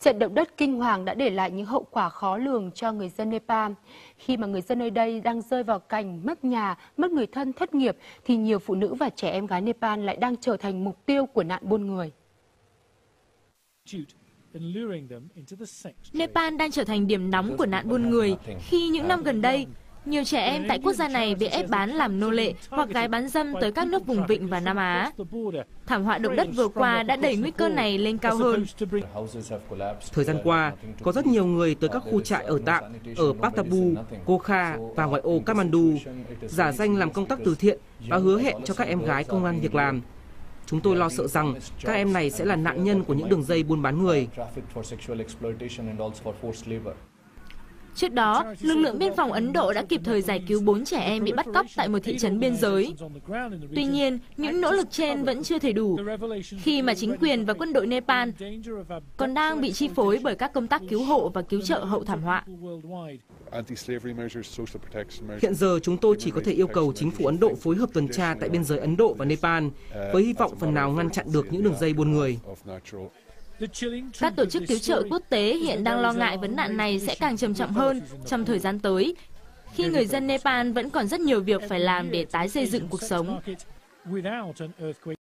Trận động đất kinh hoàng đã để lại những hậu quả khó lường cho người dân Nepal. Khi mà người dân nơi đây đang rơi vào cảnh mất nhà, mất người thân, thất nghiệp, thì nhiều phụ nữ và trẻ em gái Nepal lại đang trở thành mục tiêu của nạn buôn người. Nepal đang trở thành điểm nóng của nạn buôn người khi những năm gần đây, nhiều trẻ em tại quốc gia này bị ép bán làm nô lệ hoặc gái bán dâm tới các nước vùng vịnh và Nam Á. Thảm họa động đất vừa qua đã đẩy nguy cơ này lên cao hơn. Thời gian qua, có rất nhiều người tới các khu trại ở tạm ở Pattabu, Kokha và ngoại ô Kathmandu, giả danh làm công tác từ thiện và hứa hẹn cho các em gái công an việc làm. Chúng tôi lo sợ rằng các em này sẽ là nạn nhân của những đường dây buôn bán người. Trước đó, lực lượng biên phòng Ấn Độ đã kịp thời giải cứu 4 trẻ em bị bắt cóc tại một thị trấn biên giới. Tuy nhiên, những nỗ lực trên vẫn chưa thể đủ, khi mà chính quyền và quân đội Nepal còn đang bị chi phối bởi các công tác cứu hộ và cứu trợ hậu thảm họa. Hiện giờ chúng tôi chỉ có thể yêu cầu chính phủ Ấn Độ phối hợp tuần tra tại biên giới Ấn Độ và Nepal với hy vọng phần nào ngăn chặn được những đường dây buôn người. Các tổ chức cứu trợ quốc tế hiện đang lo ngại vấn nạn này sẽ càng trầm trọng hơn trong thời gian tới, khi người dân Nepal vẫn còn rất nhiều việc phải làm để tái xây dựng cuộc sống.